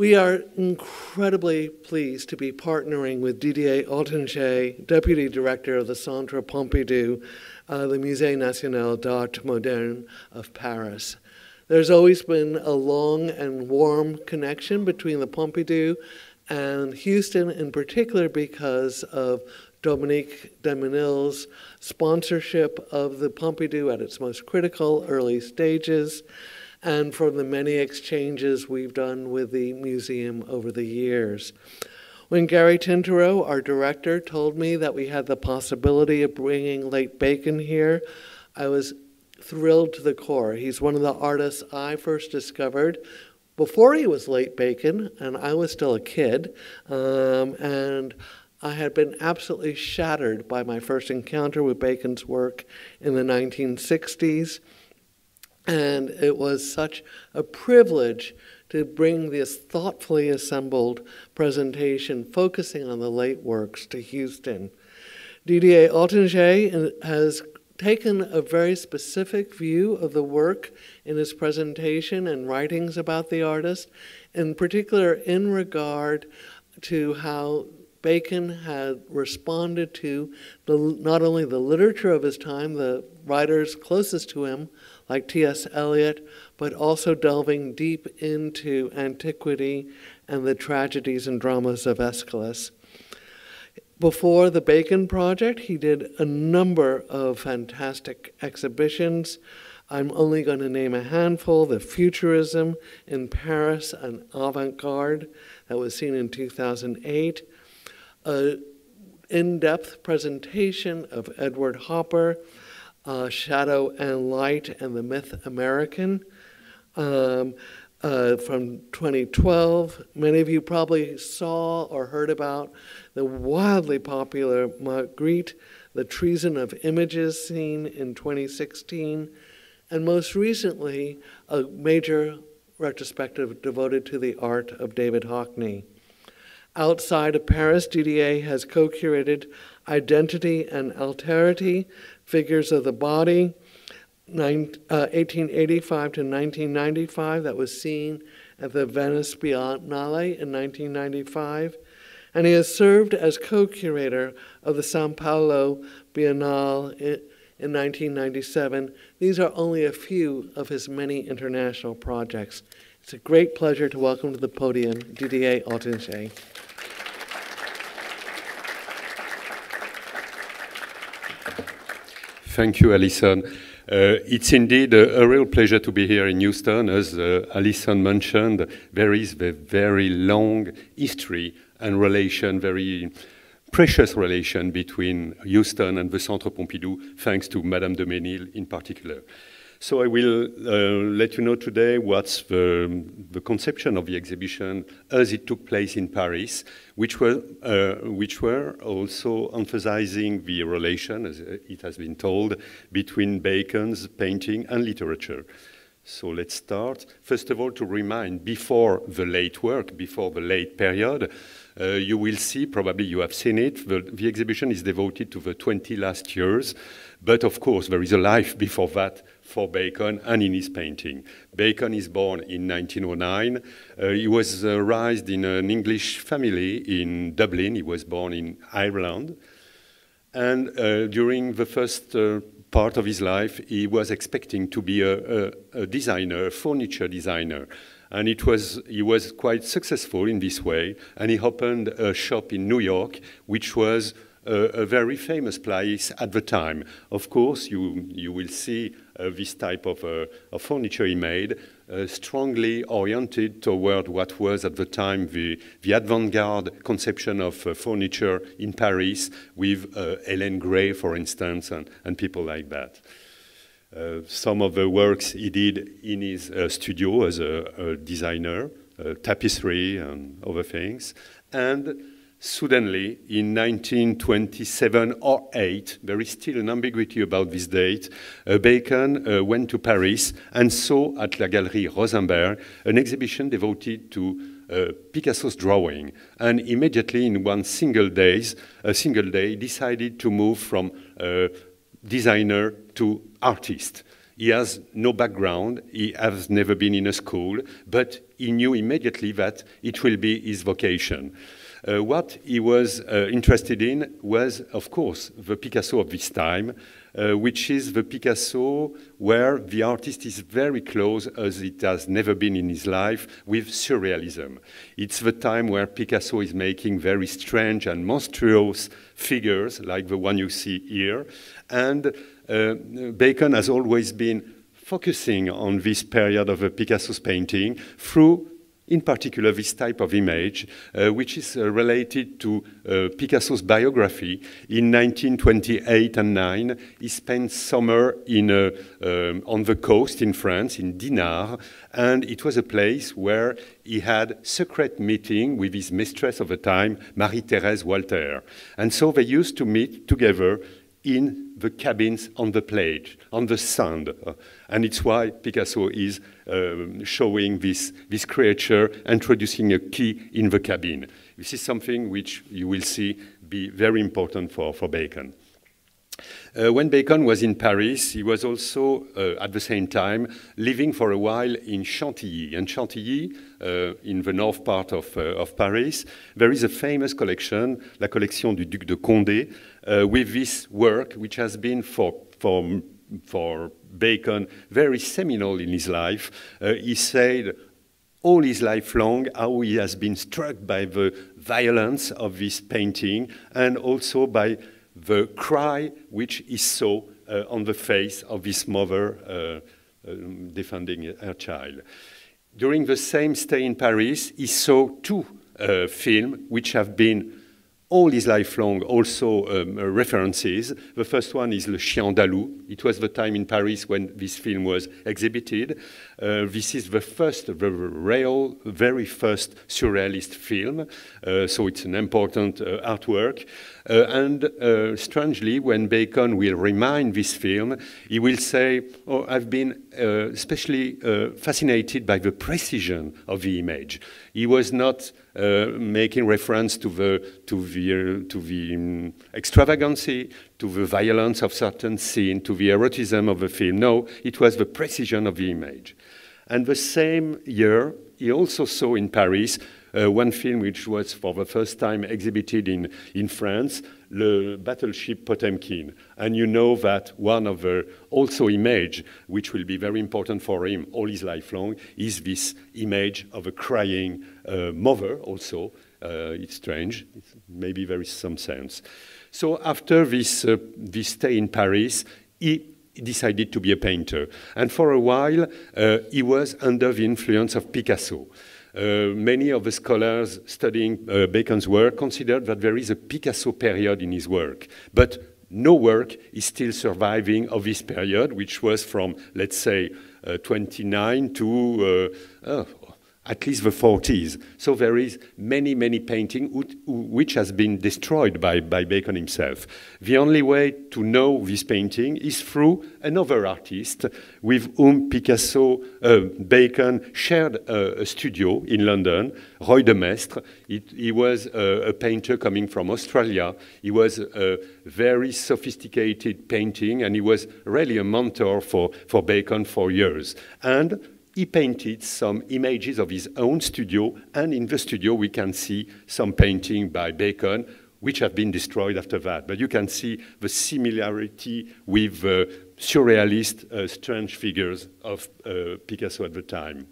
We are incredibly pleased to be partnering with Didier Ottinger, Deputy Director of the Centre Pompidou, uh, the Musée National d'Art Moderne of Paris. There's always been a long and warm connection between the Pompidou and Houston, in particular because of Dominique de Menil's sponsorship of the Pompidou at its most critical early stages and from the many exchanges we've done with the museum over the years. When Gary Tinterow, our director, told me that we had the possibility of bringing Late Bacon here, I was thrilled to the core. He's one of the artists I first discovered before he was Late Bacon, and I was still a kid. Um, and I had been absolutely shattered by my first encounter with Bacon's work in the 1960s. And it was such a privilege to bring this thoughtfully assembled presentation focusing on the late works to Houston. Didier Ottinger has taken a very specific view of the work in his presentation and writings about the artist, in particular in regard to how Bacon had responded to the, not only the literature of his time, the writers closest to him, like T.S. Eliot, but also delving deep into antiquity and the tragedies and dramas of Aeschylus. Before the Bacon Project, he did a number of fantastic exhibitions. I'm only going to name a handful the Futurism in Paris, an avant garde that was seen in 2008, an in depth presentation of Edward Hopper uh, Shadow and Light and the Myth American um, uh, from 2012. Many of you probably saw or heard about the wildly popular Magritte, The Treason of Images scene in 2016, and most recently, a major retrospective devoted to the art of David Hockney. Outside of Paris, Didier has co curated Identity and Alterity, Figures of the Body, nine, uh, 1885 to 1995, that was seen at the Venice Biennale in 1995. And he has served as co curator of the Sao Paulo Biennale in, in 1997. These are only a few of his many international projects. It's a great pleasure to welcome to the podium Didier Ottinger. Thank you, Alison. Uh, it's indeed a, a, real pleasure to be here in Houston. As uh, Alison mentioned, there is a very long history and relation, very precious relation between Houston and the Centre Pompidou, thanks to Madame de Menil in particular. So I will uh, let you know today what's the, the, conception of the exhibition as it took place in Paris, which were, uh, which were also emphasizing the relation, as it has been told, between Bacon's painting and literature. So let's start. First of all, to remind, before the late work, before the late period, uh, you will see, probably you have seen it, the, the exhibition is devoted to the 20 last years. But of course, there is a life before that for Bacon and in his painting. Bacon is born in 1909. Uh, he was uh, raised in an English family in Dublin. He was born in Ireland. And uh, during the first uh, part of his life, he was expecting to be a, a, a designer, a furniture designer and it was he was quite successful in this way and he opened a shop in New York which was a, a very famous place at the time of course you you will see this type of, uh, of, furniture he made, uh, strongly oriented toward what was at the time the, the avant-garde conception of furniture in Paris with Eileen Gray, for instance, and, and people like that. Uh, some of the works he did in his uh, studio as a, a designer, uh, tapestry and other things. And Suddenly, in 1927 or 8, there is still an ambiguity about this date, uh, Bacon uh, went to Paris and saw at La Galerie Rosenberg an exhibition devoted to uh, Picasso's drawing. And immediately, in one single a single day, decided to move from uh, designer to artist. He has no background, he has never been in a school, but he knew immediately that it will be his vocation. Uh, what he was uh, interested in was, of course, the Picasso of this time, uh, which is the Picasso where the artist is very close, as it has never been in his life, with surrealism. It's the time where Picasso is making very strange and monstrous figures, like the one you see here. And uh, Bacon has always been focusing on this period of Picasso's painting through in particular this type of image, uh, which is uh, related to uh, Picasso's biography. In 1928 and 9, he spent summer in, uh, um, on the coast in France, in Dinard, and it was a place where he had secret meeting with his mistress of the time, Marie-Thérèse Walter. And so they used to meet together in the cabins on the plage, on the sand. And it's why Picasso is um, showing this, this creature, introducing a key in the cabin. This is something which you will see be very important for, for Bacon. Uh, when Bacon was in Paris, he was also, uh, at the same time, living for a while in Chantilly. And Chantilly, uh, in the north part of, uh, of Paris, there is a famous collection, La Collection du Duc de Condé, uh, with this work, which has been for, for, for Bacon very seminal in his life. Uh, he said, all his life long how he has been struck by the violence of this painting and also by the cry which he saw uh, on the face of his mother uh, um, defending her child. During the same stay in Paris, he saw two uh, films which have been all his life long also um, uh, references. The first one is Le Chien Andalou. It was the time in Paris when this film was exhibited. Uh, this is the first, the real, very first surrealist film, uh, so it's an important uh, artwork. Uh, and uh, strangely, when Bacon will remind this film, he will say, oh, I've been especially fascinated by the precision of the image. He was not making reference to the, to the, to the um, extravagancy, to the violence of certain scene, to the erotism of the film. No, it was the precision of the image. And the same year, he also saw in Paris uh, one film which was for the first time exhibited in, in France, the battleship Potemkin. And you know that one of the also image, which will be very important for him all his life long, is this image of a crying uh, mother also. Uh, it's strange, it's maybe there is some sense. So after this, uh, this stay in Paris, he decided to be a painter. And for a while, uh, he was under the influence of Picasso. Uh, many of the scholars studying uh, Bacon's work considered that there is a Picasso period in his work. But no work is still surviving of this period, which was from, let's say, uh, 29 to uh, oh, at least the 40s. So there is many, many painting which has been destroyed by, by Bacon himself. The only way to know this painting is through another artist with whom Picasso, uh, Bacon shared a, a, studio in London, Roy de Maistre. It, he was a, a, painter coming from Australia. He was a very sophisticated painting and he was really a mentor for, for Bacon for years. And he painted some images of his own studio, and in the studio we can see some painting by Bacon, which have been destroyed after that. But you can see the similarity with uh, surrealist, uh, strange figures of uh, Picasso at the time.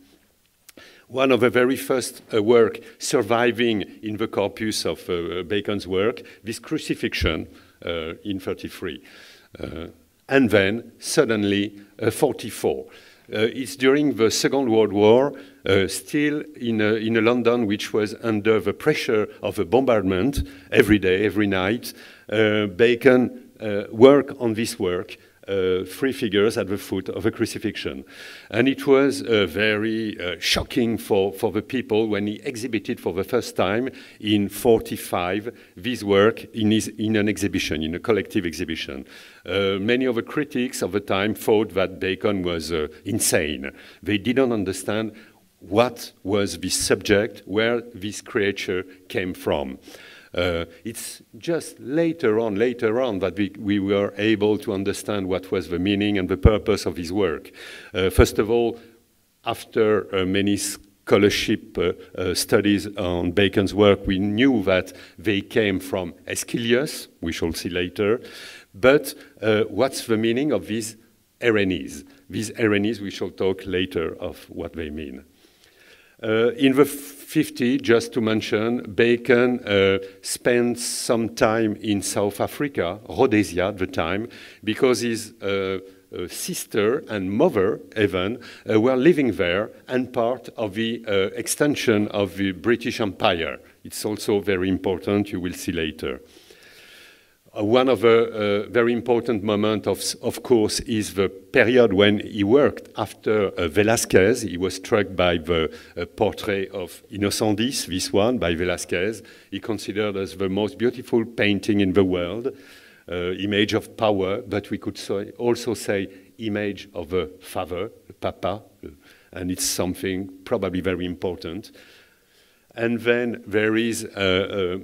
One of the very first uh, work surviving in the corpus of uh, Bacon's work, this crucifixion uh, in 33. and then, suddenly, 44. Uh, it's during the Second World War, uh, still in a, in a London which was under the pressure of a bombardment every day, every night. Uh, Bacon worked on this work uh, three figures at the foot of a crucifixion. And it was uh, very uh, shocking for, for the people when he exhibited for the first time in 45 this work in, his, in an exhibition, in a collective exhibition. Uh, many of the critics of the time thought that Bacon was uh, insane. They didn't understand what was the subject, where this creature came from. Uh, it's just later on, later on, that we, we were able to understand what was the meaning and the purpose of his work. Uh, first of all, after uh, many scholarship uh, uh, studies on Bacon's work, we knew that they came from Aeschylus, we shall see later. But what's the meaning of these Erinyes? These Erinyes, we shall talk later of what they mean. Uh, in the 50, just to mention, Bacon uh, spent some time in South Africa, Rhodesia at the time, because his uh, uh sister and mother, Evan, uh, were living there and part of the uh, extension of the British Empire. It's also very important, you will see later. Uh, one of the uh, very important moments, of, of course, is the period when he worked after uh, Velázquez. He was struck by the uh, portrait of Innocent X, this one, by Velázquez. He considered as the most beautiful painting in the world, uh, image of power, but we could say, also say image of a father, a papa, and it's something probably very important. And then there is uh,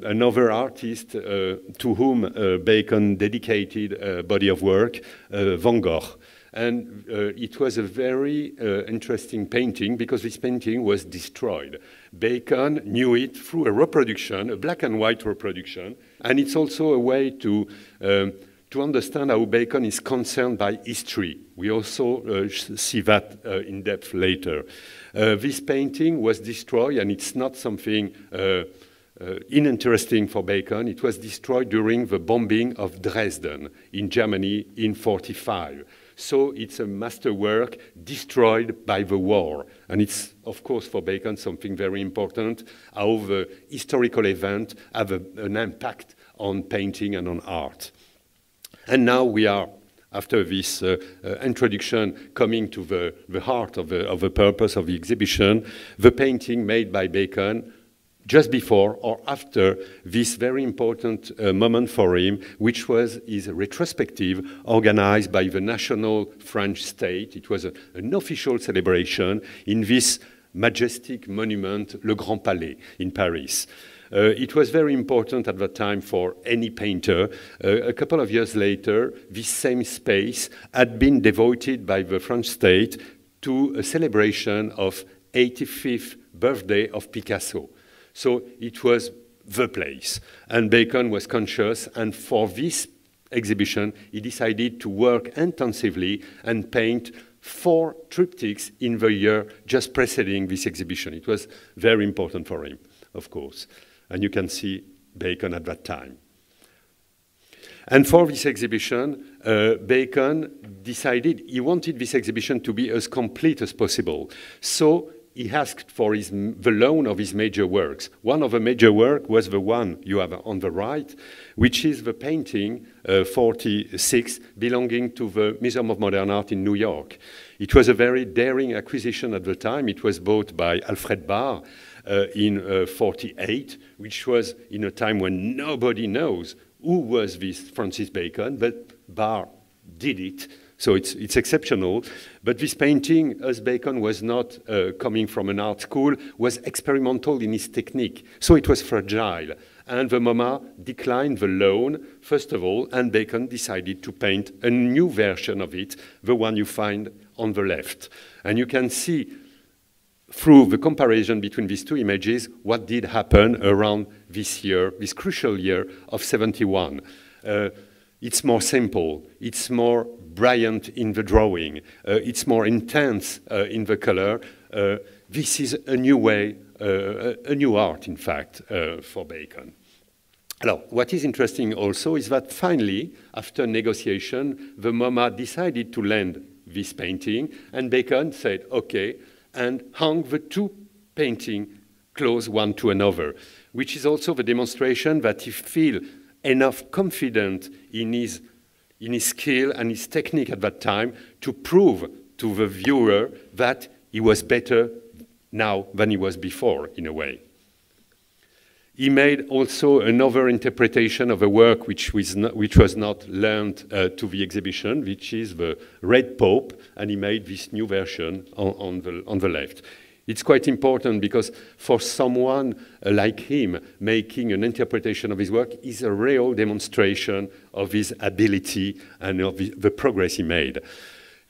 uh, another artist uh, to whom Bacon dedicated a body of work, Van Gogh. And it was a very interesting painting because this painting was destroyed. Bacon knew it through a reproduction, a black and white reproduction, and it's also a way to um, to understand how Bacon is concerned by history. We also uh, see that uh, in depth later. Uh, this painting was destroyed, and it's not something uh, uh, uninteresting for Bacon. It was destroyed during the bombing of Dresden in Germany in 45. So it's a masterwork destroyed by the war. And it's, of course, for Bacon something very important, how the historical event have a, an impact on painting and on art. And now we are, after this uh, uh, introduction, coming to the, the heart of the, of the purpose of the exhibition, the painting made by Bacon just before or after this very important uh, moment for him, which was his retrospective organized by the national French state. It was a, an official celebration in this majestic monument, Le Grand Palais in Paris. Uh, it was very important at that time for any painter. Uh, a couple of years later, this same space had been devoted by the French state to a celebration of 85th birthday of Picasso. So it was the place. And Bacon was conscious, and for this exhibition, he decided to work intensively and paint four triptychs in the year just preceding this exhibition. It was very important for him, of course and you can see Bacon at that time. And for this exhibition, uh, Bacon decided he wanted this exhibition to be as complete as possible. So he asked for his, the loan of his major works. One of the major works was the one you have on the right, which is the painting uh, 46 belonging to the Museum of Modern Art in New York. It was a very daring acquisition at the time. It was bought by Alfred Barr, uh, in uh, 48, which was in a time when nobody knows who was this Francis Bacon, but Barr did it. So it's, it's exceptional. But this painting, as Bacon was not uh, coming from an art school, was experimental in his technique. So it was fragile. And the MoMA declined the loan, first of all, and Bacon decided to paint a new version of it, the one you find on the left. And you can see through the comparison between these two images, what did happen around this year, this crucial year of 71. Uh, it's more simple, it's more brilliant in the drawing, uh, it's more intense uh, in the color. Uh, this is a new way, uh, a new art, in fact, uh, for Bacon. Now, what is interesting also is that finally, after negotiation, the MoMA decided to lend this painting, and Bacon said, okay, and hung the two paintings close one to another, which is also the demonstration that he feel enough confident in his, in his skill and his technique at that time to prove to the viewer that he was better now than he was before, in a way. He made also another interpretation of a work which was not, which was not learned uh, to the exhibition, which is the Red Pope, and he made this new version on, on, the, on the left. It's quite important because for someone uh, like him, making an interpretation of his work is a real demonstration of his ability and of the progress he made.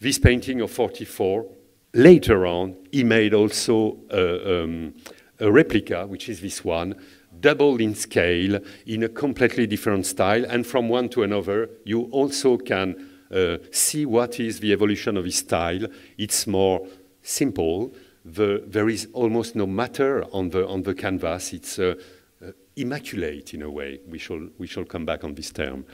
This painting of 44 later on, he made also a, um, a replica, which is this one, doubled in scale in a completely different style. And from one to another, you also can uh, see what is the evolution of his style. It's more simple. The, there is almost no matter on the, on the canvas. It's uh, uh, immaculate in a way. We shall, we shall come back on this term.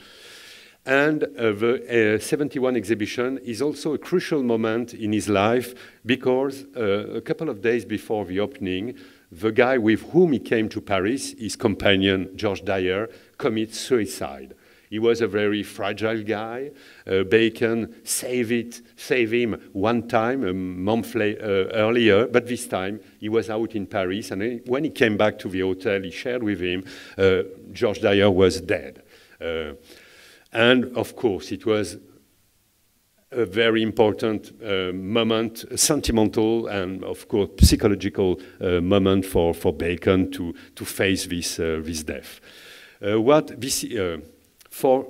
And uh, the uh, 71 exhibition is also a crucial moment in his life because uh, a couple of days before the opening, the guy with whom he came to Paris, his companion George Dyer, commits suicide. He was a very fragile guy. Uh, Bacon saved, it, saved him one time, a month uh, earlier, but this time he was out in Paris. And when he came back to the hotel, he shared with him, uh, George Dyer was dead. Uh, and of course, it was a very important uh, moment, sentimental and of course psychological uh, moment for, for Bacon to, to face this, uh, this death. Uh, what this, uh, for,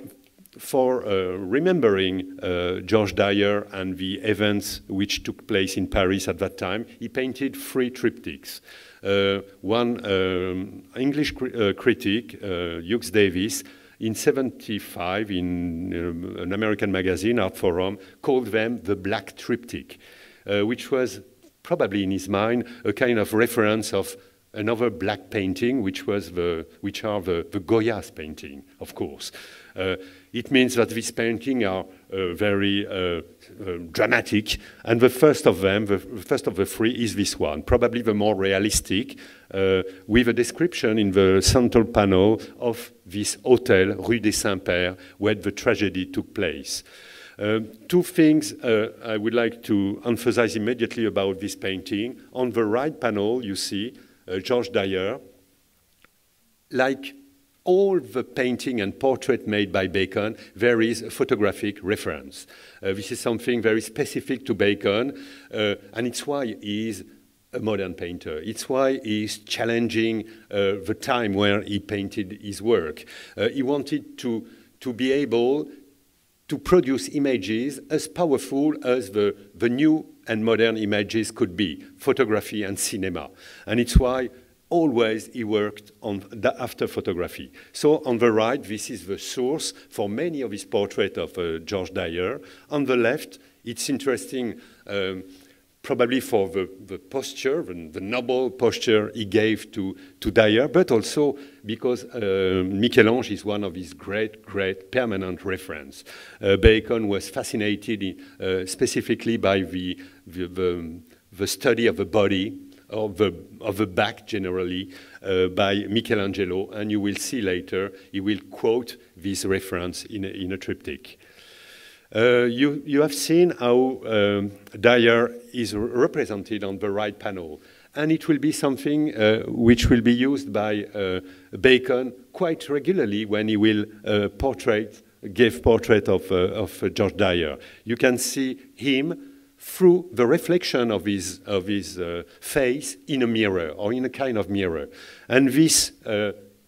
for remembering George Dyer and the events which took place in Paris at that time, he painted three triptychs. one um, English cri critic, Hughes Davies, in 75 in uh, an American magazine, Artforum, called them the Black Triptych, uh, which was probably in his mind a kind of reference of another black painting, which was the, which are the, the Goya's painting, of course. Uh, it means that these paintings are uh, very uh, uh, dramatic, and the first of them, the first of the three, is this one, probably the more realistic, with a description in the central panel of this hotel, Rue des Saints-Pères, where the tragedy took place. Uh, two things uh, I would like to emphasize immediately about this painting. On the right panel, you see uh, George Dyer. Like all the painting and portrait made by Bacon, there is a photographic reference. Uh, this is something very specific to Bacon, uh, and it's why he is a modern painter. It's why he's challenging uh, the time where he painted his work. Uh, he wanted to, to be able to produce images as powerful as the, the new and modern images could be, photography and cinema. And it's why always he worked on after photography. So on the right, this is the source for many of his portraits of uh, George Dyer. On the left, it's interesting um, probably for the, the posture, the, the, noble posture he gave to, to Dyer, but also because uh, Michel-Ange is one of his great, great permanent reference. Uh, Bacon was fascinated in, uh, specifically by the, the, the, the, study of the body, of the, of the back generally, uh, by Michelangelo, and you will see later, he will quote this reference in a, in a triptych. Uh, you, you have seen how um, Dyer is represented on the right panel. And it will be something uh, which will be used by uh, Bacon quite regularly when he will uh, portrait, give portrait of, uh, of George Dyer. You can see him through the reflection of his, of his uh, face in a mirror or in a kind of mirror. And this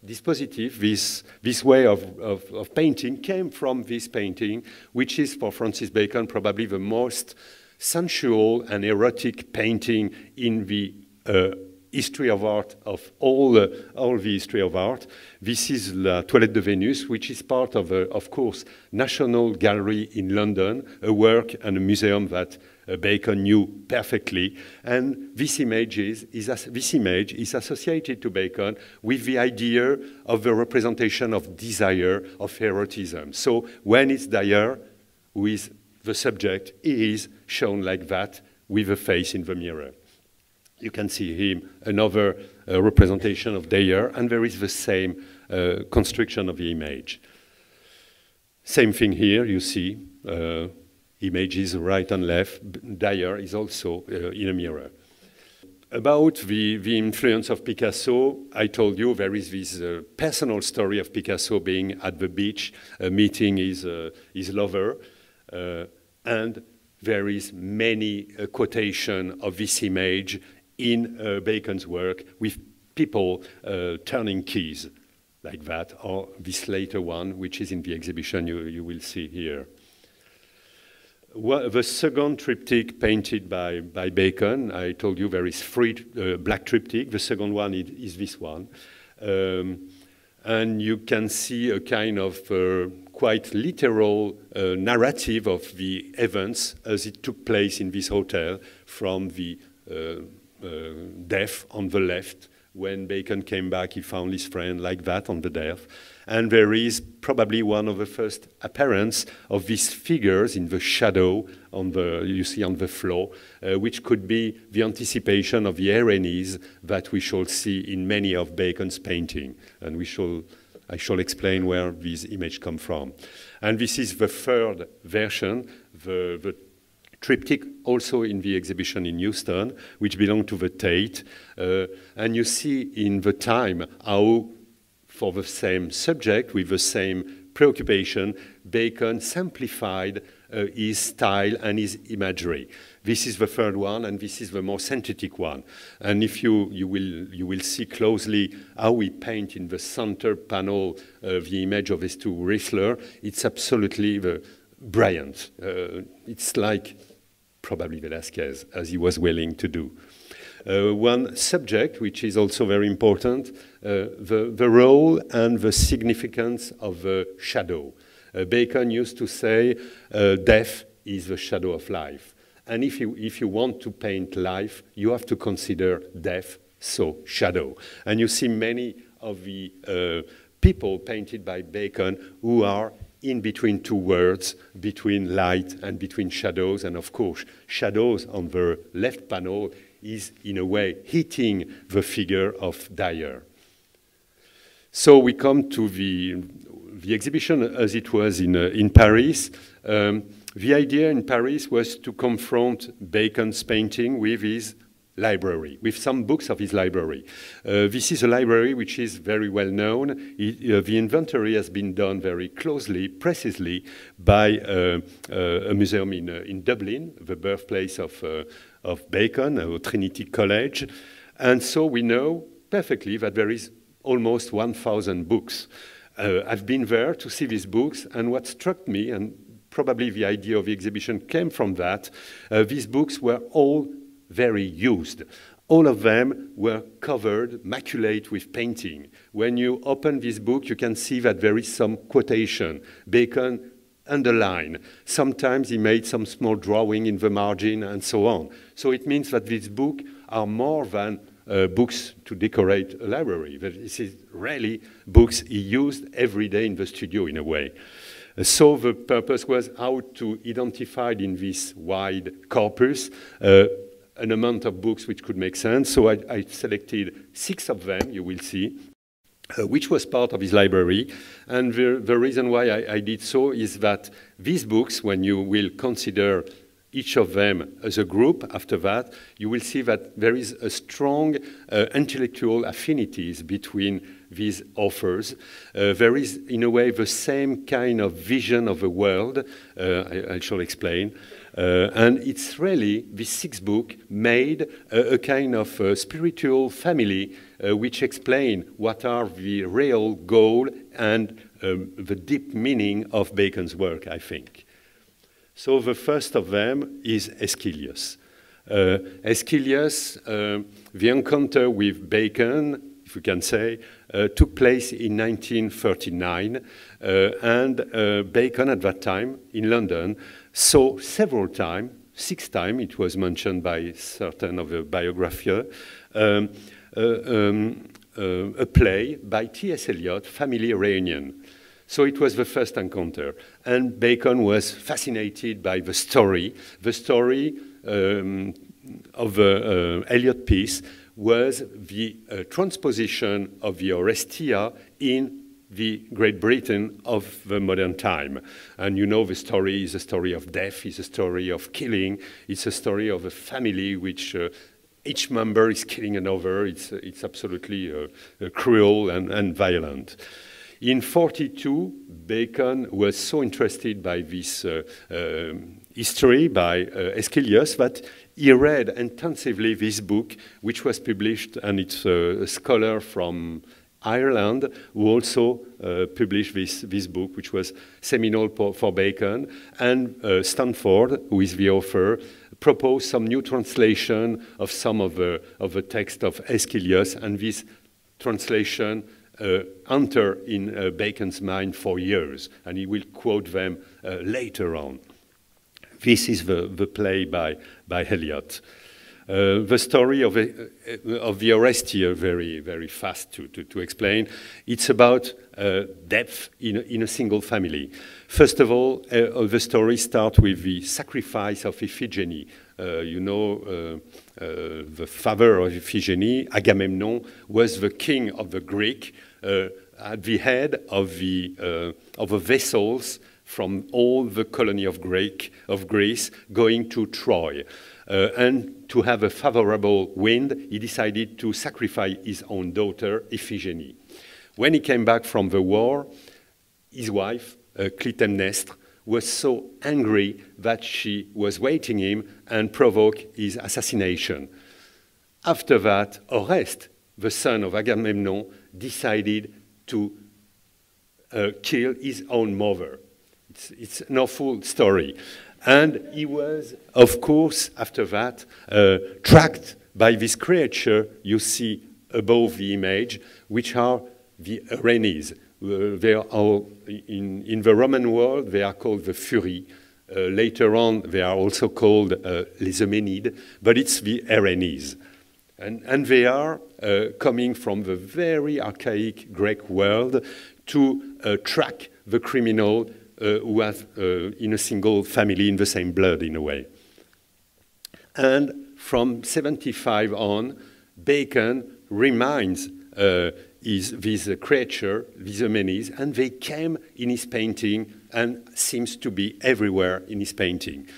dispositif, this, this way of, of, of, painting, came from this painting, which is for Francis Bacon probably the most sensual and erotic painting in the uh, history of art, of all, uh, all the history of art. This is La Toilette de Vénus, which is part of, a, of course, National Gallery in London, a work and a museum that uh, Bacon knew perfectly. And this image is, is this image is associated to Bacon with the idea of the representation of desire, of erotism. So when it's Dyer who is the subject, he is shown like that with a face in the mirror. You can see him, another uh, representation of Dyer, and there is the same uh, construction of the image. Same thing here, you see, uh, images right and left. Dyer is also uh, in a mirror. About the, the influence of Picasso, I told you there is this uh, personal story of Picasso being at the beach, uh, meeting his, uh, his lover, uh, and there is many uh, quotation of this image in Bacon's work with people turning keys like that, or this later one, which is in the exhibition you, you will see here. The second triptych painted by, by Bacon, I told you there is three uh, black triptych. The second one is, is this one. Um, and you can see a kind of uh, quite literal uh, narrative of the events as it took place in this hotel from the uh, uh, death on the left. When Bacon came back, he found his friend like that on the death. And there is probably one of the first appearance of these figures in the shadow on the, you see on the floor, uh, which could be the anticipation of the Erinyes that we shall see in many of Bacon's painting. And we shall, I shall explain where these images come from. And this is the third version, the, the triptych also in the exhibition in Houston, which belonged to the Tate. Uh, and you see in the time how for the same subject with the same preoccupation, Bacon simplified uh, his style and his imagery. This is the third one, and this is the more synthetic one. And if you, you, will, you will see closely how we paint in the center panel uh, the image of these two Whistler, it's absolutely the brilliant. Uh, it's like probably Velázquez, as he was willing to do. Uh, one subject, which is also very important, uh, the, the role and the significance of the shadow. Uh, Bacon used to say, death is the shadow of life. And if you, if you want to paint life, you have to consider death, so shadow. And you see many of the uh, people painted by Bacon who are in between two words, between light and between shadows. And of course, shadows on the left panel is in a way hitting the figure of Dyer. So we come to the, the exhibition as it was in, uh, in Paris. Um, the idea in Paris was to confront Bacon's painting with his library, with some books of his library. Uh, this is a library which is very well known. It, uh, the inventory has been done very closely, precisely, by uh, uh a museum in, uh, in Dublin, the birthplace of, uh, of Bacon, uh, Trinity College. And so we know perfectly that there is almost 1,000 books. I've been there to see these books, and what struck me, and probably the idea of the exhibition came from that, these books were all very used. All of them were covered, maculate with painting. When you open this book, you can see that there is some quotation. Bacon underline. Sometimes he made some small drawing in the margin and so on. So it means that these books are more than uh, books to decorate a library. This is really books he used every day in the studio in a way. So the purpose was how to identify in this wide corpus uh, an amount of books which could make sense. So I, I selected six of them, you will see, uh, which was part of his library. And the, the reason why I, I, did so is that these books, when you will consider each of them as a group after that, you will see that there is a strong uh, intellectual affinities between these authors. Uh, there is, in a way, the same kind of vision of the world, uh, I, I, shall explain. Uh, and it's really, this sixth book made a, a kind of uh, spiritual family uh, which explain what are the real goal and um, the deep meaning of Bacon's work, I think. So the first of them is Aeschylus. Uh, Aeschylus, uh, the encounter with Bacon, if we can say, uh, took place in 1939, uh, and uh, Bacon at that time in London saw several times, six times, it was mentioned by certain of the biographer, um, uh, um, a play by T.S. Eliot, Family Reunion. So it was the first encounter. And Bacon was fascinated by the story. The story um, of the uh, Eliot piece was the uh, transposition of the Oresteia in the Great Britain of the modern time. And you know the story is a story of death, it's a story of killing, it's a story of a family which uh, each member is killing another. It's, it's absolutely uh, uh, cruel and, and violent. In 42, Bacon was so interested by this uh, uh, history by uh, Aeschylus that he read intensively this book, which was published, and it's a scholar from Ireland, who also uh, published this, this book, which was seminal for, Bacon, and uh, Stanford, who is the author, proposed some new translation of some of the, of the text of Aeschylus, and this translation uh, in uh, Bacon's mind for years, and he will quote them uh, later on. This is the, the play by, by Eliot. Uh, the story of, uh, of the Oresteia, very, very fast to, to, to explain. It's about uh, death in a, in a single family. First of all, uh, the story starts with the sacrifice of Iphigenie. Uh, you know, uh, the father of Iphigenie, Agamemnon, was the king of the Greek at the head of the, of the vessels from all the colony of, Greek, of Greece going to Troy. Uh, and to have a favorable wind, he decided to sacrifice his own daughter, Iphigenie. When he came back from the war, his wife, uh, Clytemnestra, was so angry that she was waiting him and provoked his assassination. After that, Oreste, the son of Agamemnon, decided to uh, kill his own mother. It's, it's an awful story. And he was, of course, after that, uh, tracked by this creature you see above the image, which are the Erinyes. Uh, they are in, in, the Roman world, they are called the Furii. Uh, later on, they are also called uh, les Eumenides, but it's the Erinyes. And, and they are uh, coming from the very archaic Greek world to uh, track the criminal who have uh, in a single family in the same blood in a way. And from 75 on, Bacon reminds uh, is this creature, these Eumenides, and they came in his painting and seems to be everywhere in his painting.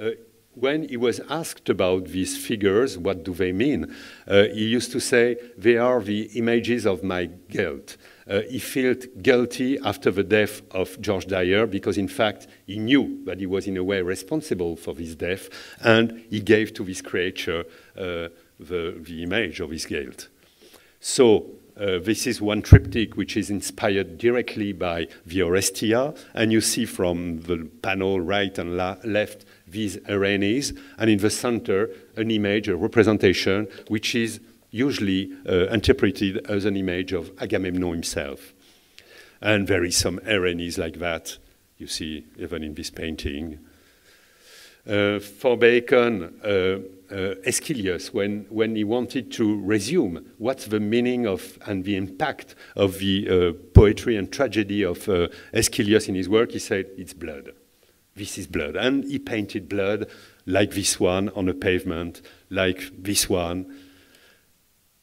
Uh, when he was asked about these figures, what do they mean, uh, he used to say, they are the images of my guilt uh, he felt guilty after the death of George Dyer because, in fact, he knew that he was in a way responsible for his death, and he gave to this creature uh, the, the image of his guilt. So, uh, this is one triptych which is inspired directly by the Oresteia, and you see from the panel right and left these Erinyes, and in the center an image, a representation, which is usually uh, interpreted as an image of Agamemnon himself. And there is some Erinyes like that, you see even in this painting. Uh, for Bacon, uh, uh, Aeschylus, when, when he wanted to resume what's the meaning of and the impact of the uh, poetry and tragedy of uh, Aeschylus in his work, he said, it's blood. This is blood. And he painted blood like this one on a pavement, like this one,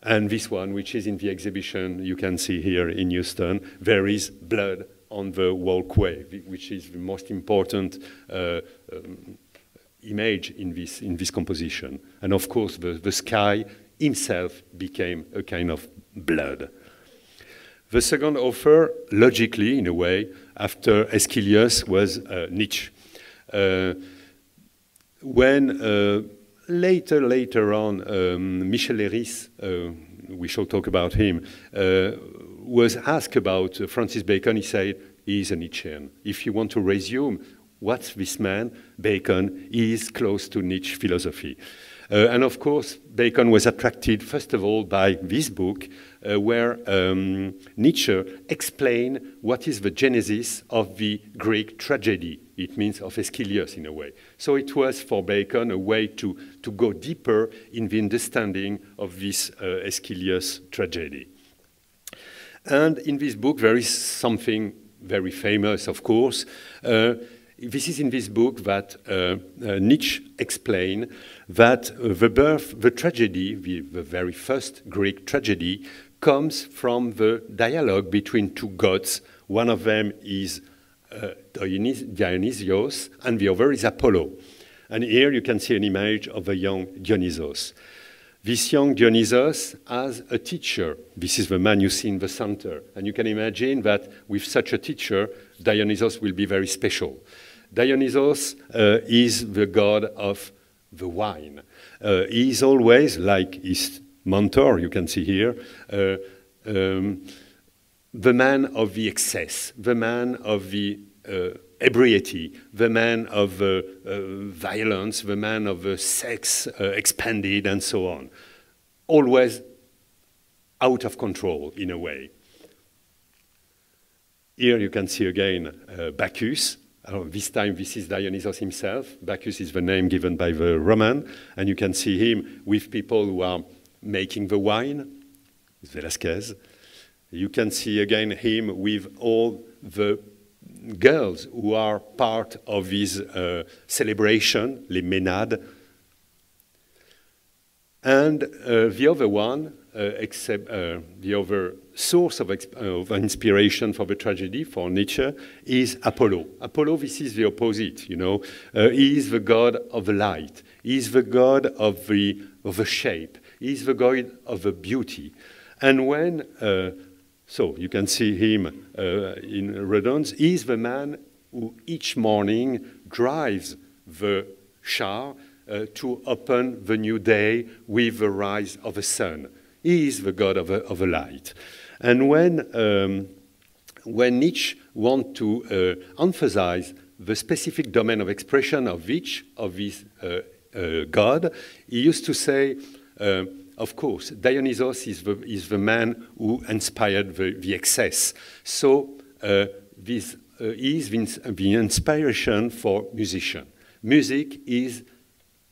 and this one, which is in the exhibition you can see here in Houston, there is blood on the walkway, which is the most important uh, um, image in this, in this composition. And of course, the, the sky himself became a kind of blood. The second author, logically, in a way, after Aeschylus, was uh, Nietzsche. Uh, when uh, later, later on, um, Michel Leiris, uh, we shall talk about him, uh, was asked about uh, Francis Bacon. He said, he's a Nietzschean. If you want to resume, what's this man? Bacon is close to Nietzsche philosophy. Uh, and of course, Bacon was attracted, first of all, by this book, uh, where um, Nietzsche explained what is the genesis of the Greek tragedy. It means of Aeschylus in a way. So it was for Bacon a way to, to go deeper in the understanding of this uh, Aeschylus tragedy. And in this book, there is something very famous, of course. Uh, this is in this book that uh, uh, Nietzsche explained that the birth, the tragedy, the, the, very first Greek tragedy, comes from the dialogue between two gods. One of them is uh, Dionysios, and the other is Apollo. And here you can see an image of a young Dionysos. This young Dionysos has a teacher. This is the man you see in the center. And you can imagine that with such a teacher, Dionysos will be very special. Dionysos uh, is the god of the wine. Uh, he is always, like his mentor, you can see here, uh, um, the man of the excess, the man of the uh, ebriety, the man of uh, violence, the man of sex uh, expanded, and so on. Always out of control in a way. Here you can see again Bacchus. This time, this is Dionysos himself. Bacchus is the name given by the Roman, and you can see him with people who are making the wine, Velasquez. You can see again him with all the girls who are part of his uh, celebration, les Ménades. And uh, the other one, uh, except uh, the other source of, of, inspiration for the tragedy for Nietzsche is Apollo. Apollo, this is the opposite, you know. He is the god of the light. He is the god of the, of the shape. He is the god of the beauty. And when uh, so you can see him uh, in Redons. he is the man who each morning drives the char uh, to open the new day with the rise of the sun. He is the god of a, of a light. And when, um, when Nietzsche wants to uh, emphasize the specific domain of expression of each of these uh, uh, god, he used to say, uh, of course, Dionysos is the, is the man who inspired the, the excess. So uh, this uh, is the, the inspiration for musician. Music is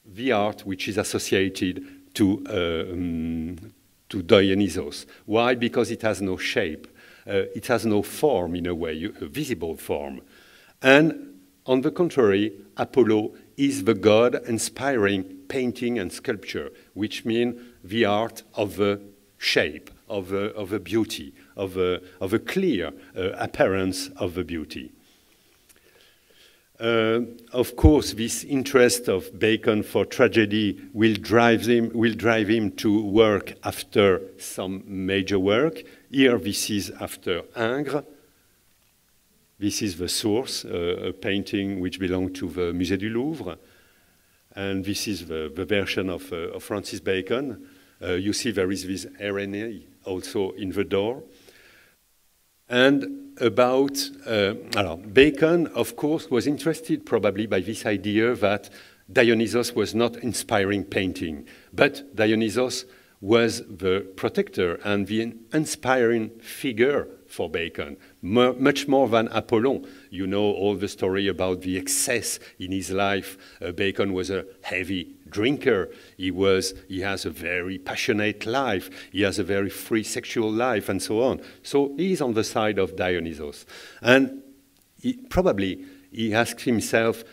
the art which is associated to, uh, um, to Dionysos. Why? Because it has no shape. Uh, it has no form in a way, a visible form. And on the contrary, Apollo is the god inspiring painting and sculpture, which mean the art of a shape, of a, of a beauty, of a, of a clear uh, appearance of the beauty. Uh, of course, this interest of Bacon for tragedy will drive him, will drive him to work after some major work. Here, this is after Ingres. This is the source, uh, a painting which belonged to the Musée du Louvre. And this is the, the version of, uh, of Francis Bacon. Uh, you see there is this RNA also in the door. And about, uh, Bacon, of course, was interested probably by this idea that Dionysos was not inspiring painting, but Dionysos was the protector and the inspiring figure for Bacon, much more than Apollon. You know all the story about the excess in his life. Uh, Bacon was a heavy drinker. He was. He has a very passionate life. He has a very free sexual life, and so on. So he's on the side of Dionysos. and he, probably he asks himself.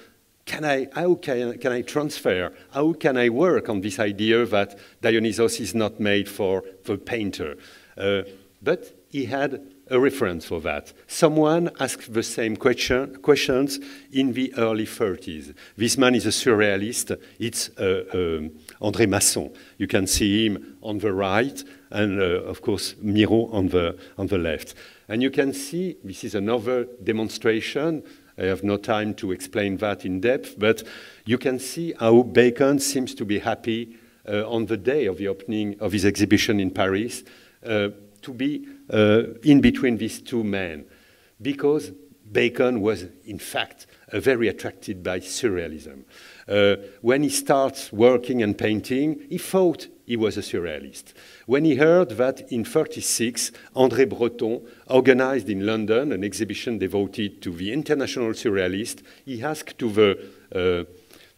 Can I, how can, can I transfer? How can I work on this idea that Dionysos is not made for the painter? Uh, but he had a reference for that. Someone asked the same question, questions in the early 30s. This man is a surrealist. It's uh, uh, André Masson. You can see him on the right, and uh, of course Miro on the, on the left. And you can see this is another demonstration. I have no time to explain that in depth, but you can see how Bacon seems to be happy uh, on the day of the opening of his exhibition in Paris uh, to be uh, in between these two men, because Bacon was, in fact, very attracted by surrealism. Uh, when he starts working and painting, he thought he was a surrealist. When he heard that in 36, André Breton organized in London an exhibition devoted to the international surrealist, he asked to the, uh,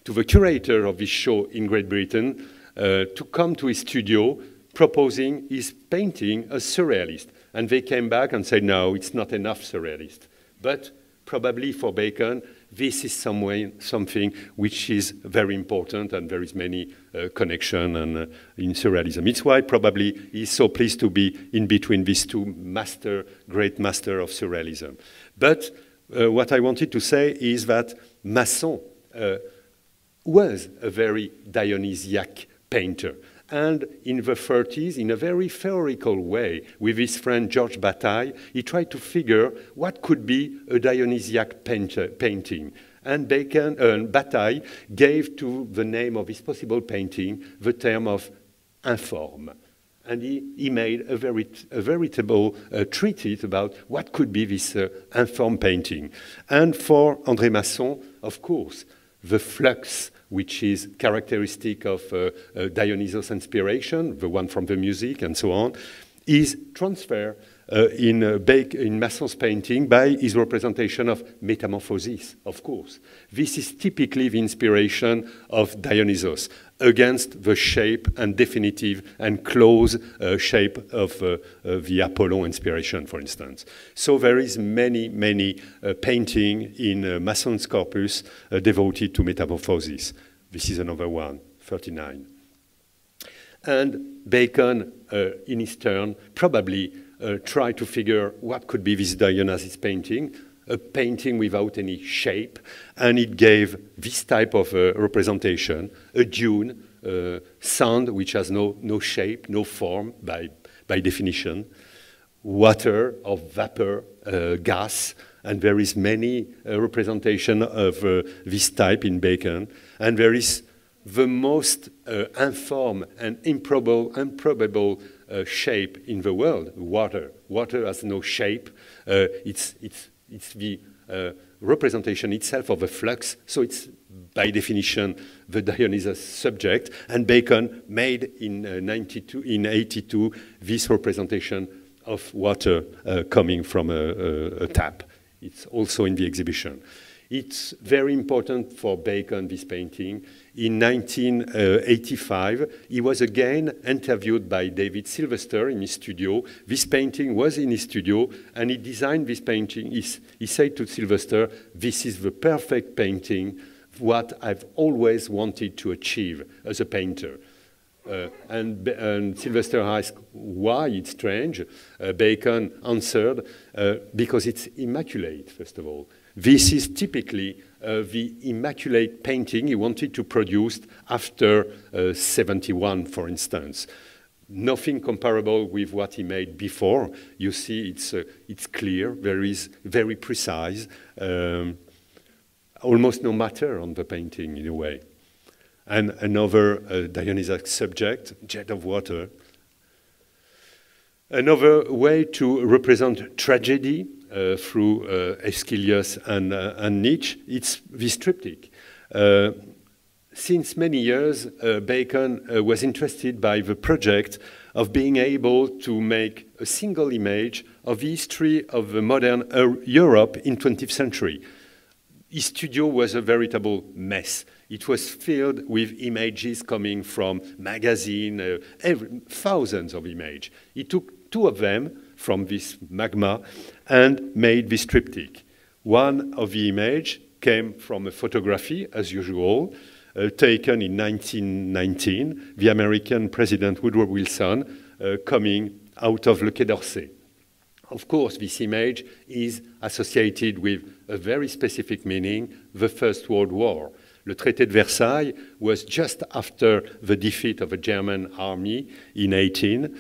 to the curator of this show in Great Britain uh, to come to his studio proposing his painting as surrealist. And they came back and said, no, it's not enough surrealist. But probably for Bacon, this is some way, something which is very important, and there is many uh, connection and, uh, in surrealism. It's why probably he's so pleased to be in between these two master, great master of surrealism. But uh, what I wanted to say is that Masson uh, was a very Dionysiac painter and in the 30s, in a very theoretical way, with his friend Georges Bataille, he tried to figure what could be a Dionysiac painter, painting. And Bacon, uh, Bataille gave to the name of his possible painting the term of informe. and he, he made a, very, a veritable uh, treatise about what could be this uh, informed painting. And for André Masson, of course, the flux, which is characteristic of uh, uh Dionysos inspiration, the one from the music and so on, is transferred uh, in, uh, in Masson's painting by his representation of metamorphosis, of course. This is typically the inspiration of Dionysos against the shape and definitive and close uh, shape of uh, uh, the Apollo inspiration, for instance. So there is many, many uh, painting in Masson's corpus devoted to metamorphosis. This is another one, 39. And Bacon, in his turn, probably tried to figure what could be this Dionysus painting, a painting without any shape, and it gave this type of uh, representation, a dune, uh, sand which has no, no shape, no form by, by definition, water or vapor, uh, gas, and there is many uh, representation of uh, this type in Bacon, and there is the most uh, informed and improbable, improbable shape in the world, water. Water has no shape. it's, it's it's the uh, representation itself of a flux, so it's by definition the Dionysus subject. And Bacon made in uh, 92, in 82 this representation of water uh, coming from a, a, a tap. It's also in the exhibition. It's very important for Bacon, this painting. In 1985, he was again interviewed by David Sylvester in his studio. This painting was in his studio, and he designed this painting. He, he said to Sylvester, This is the perfect painting, what I've always wanted to achieve as a painter. Uh, and, and, Sylvester asked why it's strange. Uh, Bacon answered, uh, because it's immaculate, first of all. This is typically uh, the immaculate painting he wanted to produce after uh, 71, for instance. Nothing comparable with what he made before. You see, it's, uh, it's clear, very, very precise, um, almost no matter on the painting in a way. And another uh, Dionysiac subject, jet of water. Another way to represent tragedy through uh, Aeschylus and, uh, and Nietzsche, it's this triptych. since many years, Bacon was interested by the project of being able to make a single image of the history of the modern Europe in 20th century. His studio was a veritable mess. It was filled with images coming from magazines, uh, every, thousands of images. He took two of them from this magma and made this triptych. One of the images came from a photography, as usual, uh, taken in 1919, the American President Woodrow Wilson uh, coming out of Le Quai d'Orsay. Of course, this image is associated with a very specific meaning, the First World War. Le Traité de Versailles was just after the defeat of the German army in 18,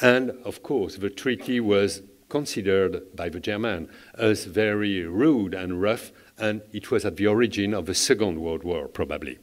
and of course, the treaty was considered by the German as very rude and rough, and it was at the origin of the Second World War, probably.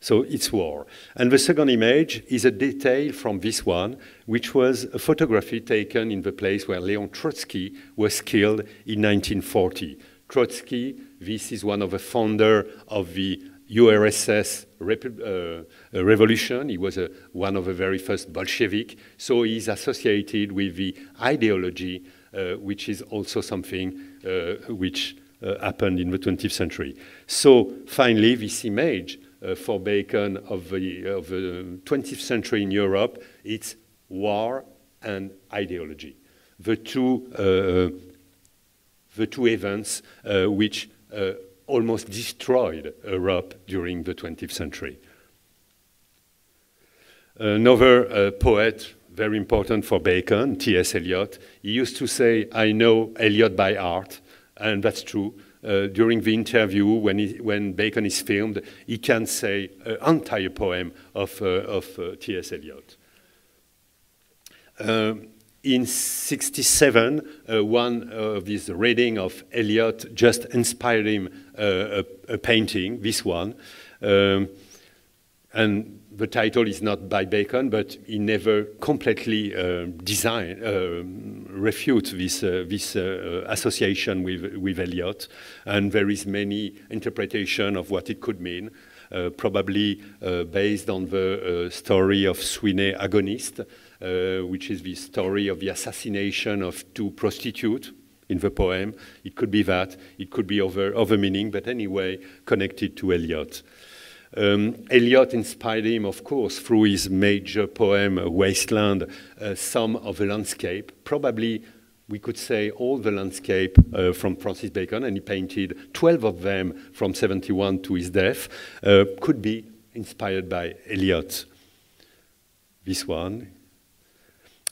So it's war. And the second image is a detail from this one, which was a photography taken in the place where Leon Trotsky was killed in 1940. Trotsky, this is one of the founder of the URSS uh, revolution. He was a, one of the very first Bolshevik, so he's associated with the ideology, uh, which is also something uh, which uh, happened in the 20th century. So finally, this image uh, for Bacon of the, of the 20th century in Europe, it's war and ideology. The two, uh, the two events which almost destroyed Europe during the 20th century. Another uh, poet, very important for Bacon, T.S. Eliot, he used to say, I know Eliot by heart, and that's true. Uh, during the interview, when, he, when Bacon is filmed, he can say an entire poem of, uh, of uh, T.S. Eliot. Um, in 67, uh, one of his reading of Eliot just inspired him uh, a, a, painting, this one. Um, and the title is not by Bacon, but he never completely uh, uh, refute this, uh, this uh, association with, with Eliot. And there is many interpretation of what it could mean, uh, probably uh, based on the story of Sweeney Agonistes, which is the story of the assassination of two prostitutes in the poem. It could be that, it could be other, other meaning, but anyway, connected to Eliot. Um, Eliot inspired him, of course, through his major poem, Wasteland, uh, some of the landscape, probably we could say all the landscape uh, from Francis Bacon, and he painted 12 of them from 71 to his death, uh, could be inspired by Eliot. This one.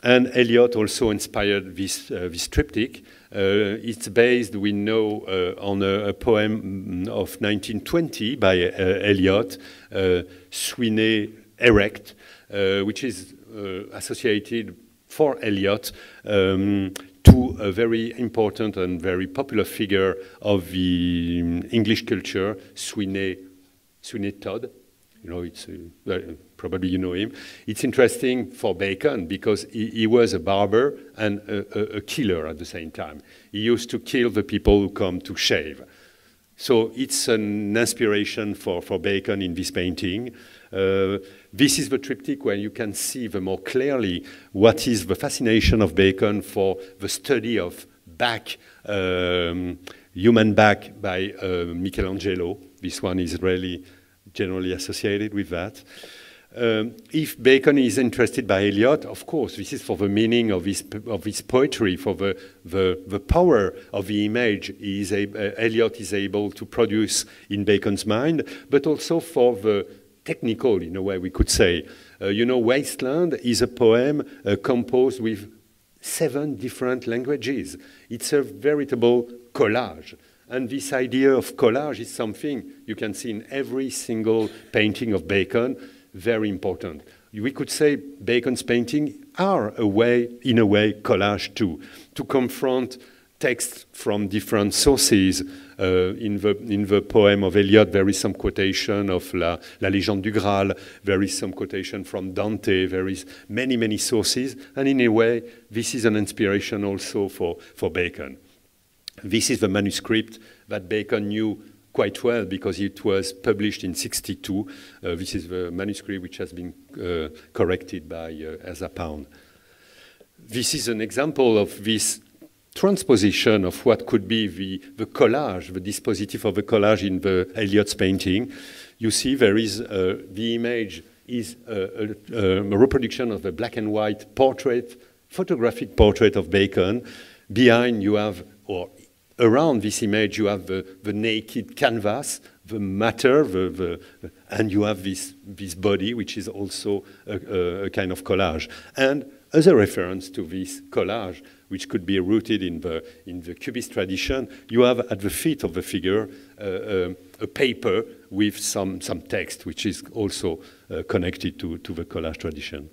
And Eliot also inspired this, uh, this triptych, uh, it's based, we know, uh, on a, a, poem of 1920 by uh, Eliot, Sweeney Erect, which is associated for Eliot um, to a very important and very popular figure of the um, English culture, Sweeney, Todd. You know, it's uh, probably you know him. It's interesting for Bacon because he, he was a barber and a, a, a, killer at the same time. He used to kill the people who come to shave. So it's an inspiration for, for Bacon in this painting. Uh, this is the triptych where you can see the more clearly what is the fascination of Bacon for the study of back, um, human back by uh, Michelangelo. This one is really generally associated with that. Um, if Bacon is interested by Eliot, of course, this is for the meaning of his, of his poetry, for the, the, the power of the image is a, uh, Eliot is able to produce in Bacon's mind, but also for the technical, in a way we could say. Uh, you know, Wasteland is a poem uh, composed with seven different languages. It's a veritable collage. And this idea of collage is something you can see in every single painting of Bacon very important. We could say Bacon's painting are a way, in a way, collage too, to confront texts from different sources. Uh, in, the, in the poem of Eliot, there is some quotation of La, La Légende du Graal, there is some quotation from Dante, there is many, many sources, and in a way, this is an inspiration also for, for Bacon. This is the manuscript that Bacon knew quite well because it was published in 62. Uh, this is the manuscript which has been uh, corrected by uh, Ezra Pound. This is an example of this transposition of what could be the, the collage, the dispositif of the collage in the Eliot's painting. You see there is uh, the image is a, a, a, reproduction of a black and white portrait, photographic portrait of Bacon. Behind you have, or around this image, you have the, the naked canvas, the matter, the, the, and you have this, this body, which is also a, a, kind of collage. And as a reference to this collage, which could be rooted in the, in the Cubist tradition, you have at the feet of the figure uh, uh, a paper with some, some text, which is also uh, connected to, to the collage tradition.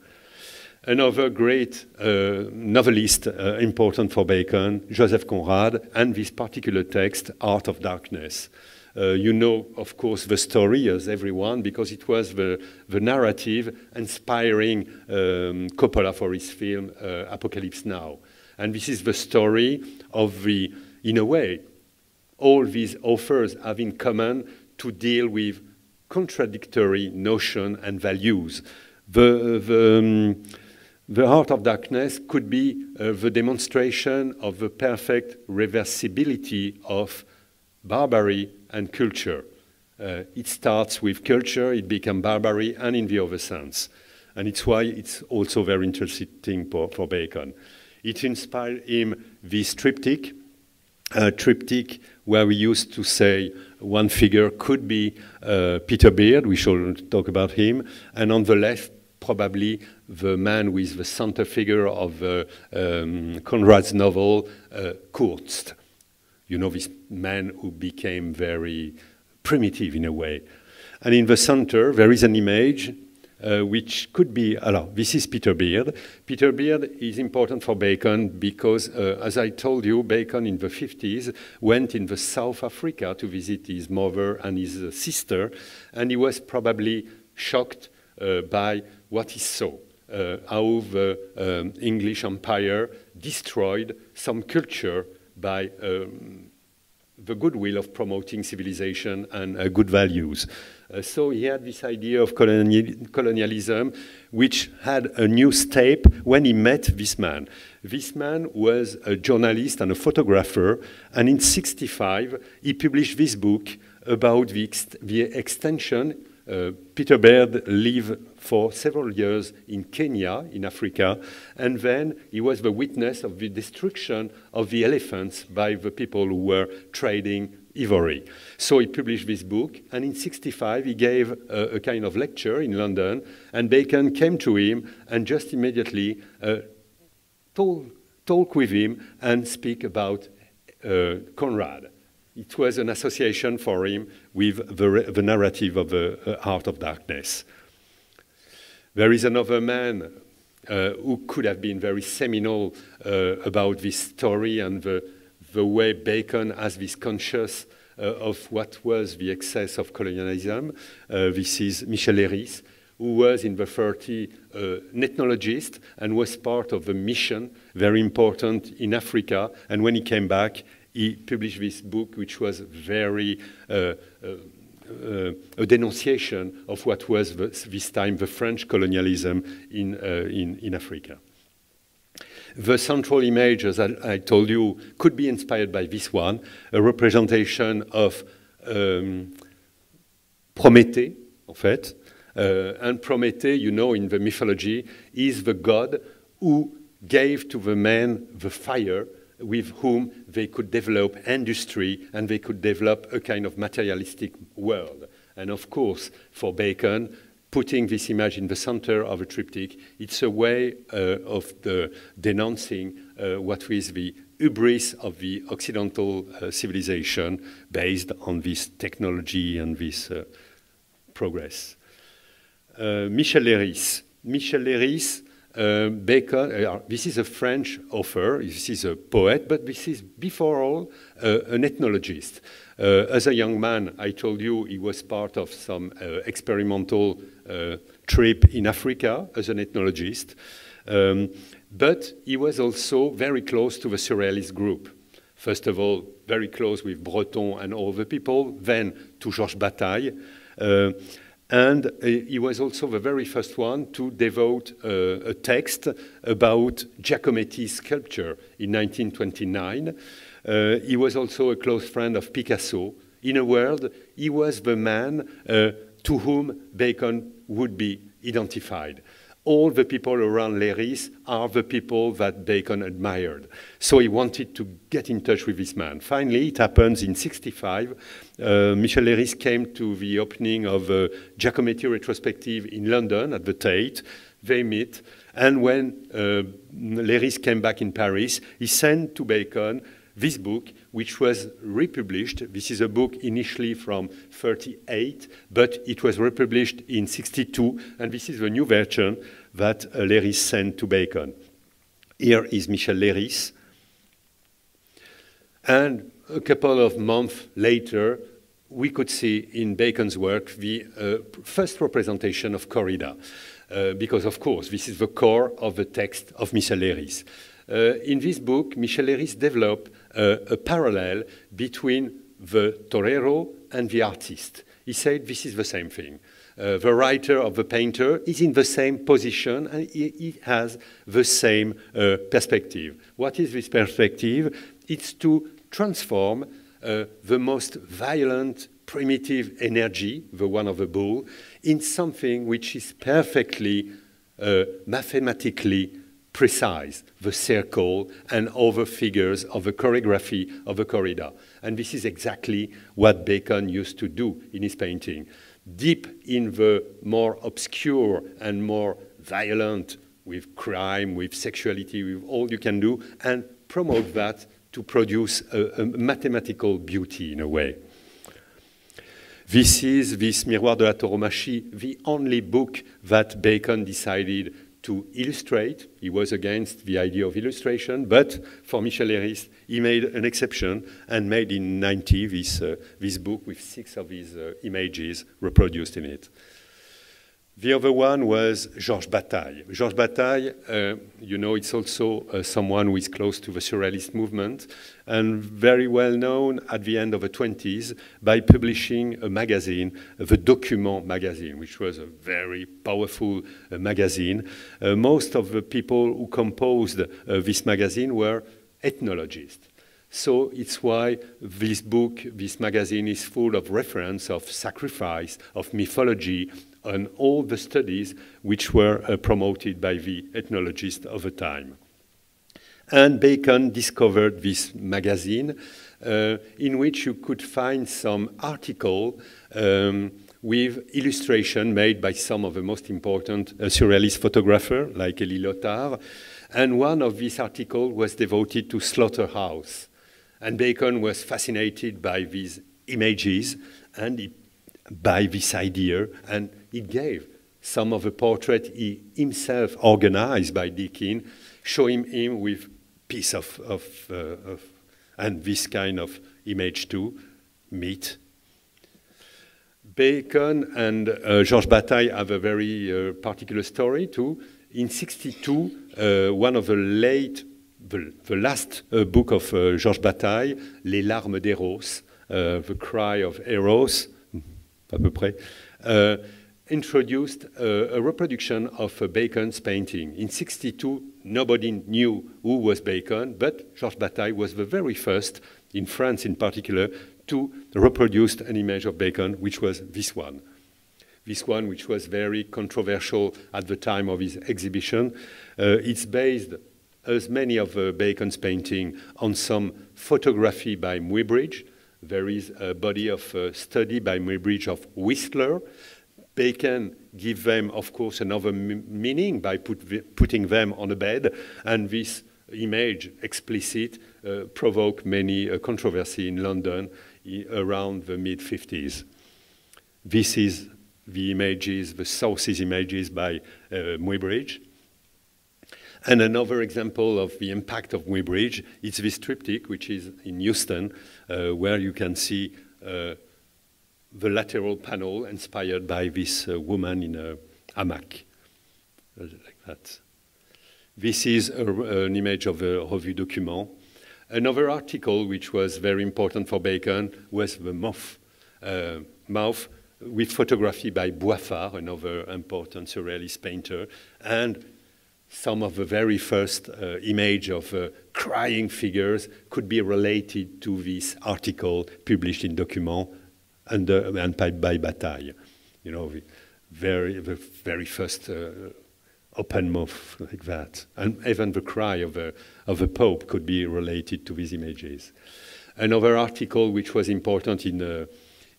Another great uh, novelist uh, important for Bacon, Joseph Conrad, and this particular text, Heart of Darkness. Uh, you know, of course, the story as everyone, because it was the, the narrative inspiring um, Coppola for his film uh, Apocalypse Now. And this is the story of the, in a way, all these authors have in common to deal with contradictory notion and values. The, the um, the Heart of Darkness could be uh, the demonstration of the perfect reversibility of barbary and culture. Uh, it starts with culture, it becomes barbary, and in the other sense. And it's why it's also very interesting for, for Bacon. It inspired him this triptych, a triptych where we used to say one figure could be uh, Peter Beard, we shall talk about him, and on the left, probably the man with the center figure of uh, um, Conrad's novel, uh, Kurtz. You know, this man who became very primitive in a way. And in the center, there is an image uh, which could be, alors, this is Peter Beard. Peter Beard is important for Bacon because, uh, as I told you, Bacon in the 50s went in the South Africa to visit his mother and his sister, and he was probably shocked by what he saw, uh, how the um, English Empire destroyed some culture by um, the goodwill of promoting civilization and uh, good values. Uh, so he had this idea of colonialism, which had a new step when he met this man. This man was a journalist and a photographer, and in 65 he published this book about the, ex the extension. Uh, Peter Beard lived for several years in Kenya, in Africa, and then he was the witness of the destruction of the elephants by the people who were trading ivory. So he published this book, and in 65 he gave a, a kind of lecture in London, and Bacon came to him and just immediately uh, talk, with him and speak about uh, Conrad. It was an association for him with the, the narrative of the uh, Heart of Darkness. There is another man uh, who could have been very seminal uh, about this story and the, the way Bacon has this conscious uh, of what was the excess of colonialism. Uh, this is Michel Leiris, who was in the 30 uh, an ethnologist and was part of a mission, very important in Africa. And when he came back, he published this book, which was very uh, uh, uh, a denunciation of what was the, this time the French colonialism in, in, in Africa. The central image, as I, I, told you, could be inspired by this one, a representation of um, Prométhée, en fait, uh, and Prometheus, you know, in the mythology, is the god who gave to the man the fire with whom they could develop industry and they could develop a kind of materialistic world. And of course, for Bacon, putting this image in the center of a triptych, it's a way uh, of the denouncing uh, what is the hubris of the Occidental uh, civilization based on this technology and this uh, progress. Uh, Michel Leiris. Michel Leiris, uh, Bacon, uh, this is a French author, this is a poet, but this is before all an ethnologist. as a young man, I told you he was part of some experimental trip in Africa as an ethnologist. Um, but he was also very close to the Surrealist group. First of all, very close with Breton and all the people, then to Georges Bataille. Uh, and uh, he was also the very first one to devote uh, a text about Giacometti's sculpture in 1929. Uh, he was also a close friend of Picasso. In a word, he was the man uh, to whom Bacon would be identified all the people around Leiris are the people that Bacon admired. So he wanted to get in touch with this man. Finally, it happens in 65. Uh, Michel Leiris came to the opening of a Giacometti retrospective in London at the Tate. They meet. And when uh, Leiris came back in Paris, he sent to Bacon this book, which was republished. This is a book initially from 38, but it was republished in 62, and this is the new version that uh, Leiris sent to Bacon. Here is Michel Leiris. And a couple of months later, we could see in Bacon's work the uh, first representation of corrida. Uh, because, of course, this is the core of the text of Michel Leiris. Uh, in this book, Michel Leiris developed uh, a parallel between the torero and the artist. He said this is the same thing. Uh, the writer of the painter is in the same position and he, he has the same uh, perspective. What is this perspective? It's to transform uh, the most violent, primitive energy, the one of a bull, in something which is perfectly uh, mathematically precise, the circle and other figures of the choreography of a corrida. And this is exactly what Bacon used to do in his painting. Deep in the more obscure and more violent, with crime, with sexuality, with all you can do, and promote that to produce a, a mathematical beauty in a way. This is this Miroir de la Tauromachie, the only book that Bacon decided to illustrate. He was against the idea of illustration, but for Michel Leiris, he made an exception and made in 90 this, uh, this book with six of his uh, images reproduced in it. The other one was Georges Bataille. Georges Bataille, uh, you know, it's also uh, someone who is close to the Surrealist movement and very well known at the end of the 20s by publishing a magazine, the Document magazine, which was a very powerful uh, magazine. Uh, most of the people who composed uh, this magazine were ethnologists. So it's why this book, this magazine is full of reference of sacrifice, of mythology, and all the studies which were uh, promoted by the ethnologists of the time. And Bacon discovered this magazine uh, in which you could find some article um, with illustration made by some of the most important uh, surrealist photographers, like Élie Lotar. And one of these articles was devoted to slaughterhouse. And Bacon was fascinated by these images and by this idea, and he gave some of the portrait he himself organized by Deakin, showing him with piece of, of, uh, of and this kind of image too, meat. Bacon and uh, Georges Bataille have a very uh, particular story too. In 62, uh, one of the late the, the last uh, book of uh, Georges Bataille, Les larmes d'Eros, uh, The Cry of Eros, à peu près, introduced a, reproduction of Bacon's painting. In 62, nobody knew who was Bacon, but Georges Bataille was the very first, in France in particular, to reproduce an image of Bacon, which was this one. This one, which was very controversial at the time of his exhibition. Uh, it's based as many of uh, Bacon's paintings, on some photography by Muybridge. There is a body of uh, study by Muybridge of Whistler. Bacon give them, of course, another meaning by put putting them on a bed, and this image, explicit, uh, provoked many uh, controversy in London around the mid-50s. This is the images, the sources images by uh, Muybridge. And another example of the impact of Muybridge is this triptych, which is in Houston, uh, where you can see uh, the lateral panel inspired by this uh, woman in a hammock, uh, like that. This is a, an image of a revue document. Another article which was very important for Bacon was the mouth, uh, mouth with photography by Boiffard, another important surrealist painter, and some of the very first uh, image of uh, crying figures could be related to this article published in Document and, uh, and by, Bataille. You know, the very, the very first uh, open mouth like that. And even the cry of the, of the Pope could be related to these images. Another article which was important in, uh,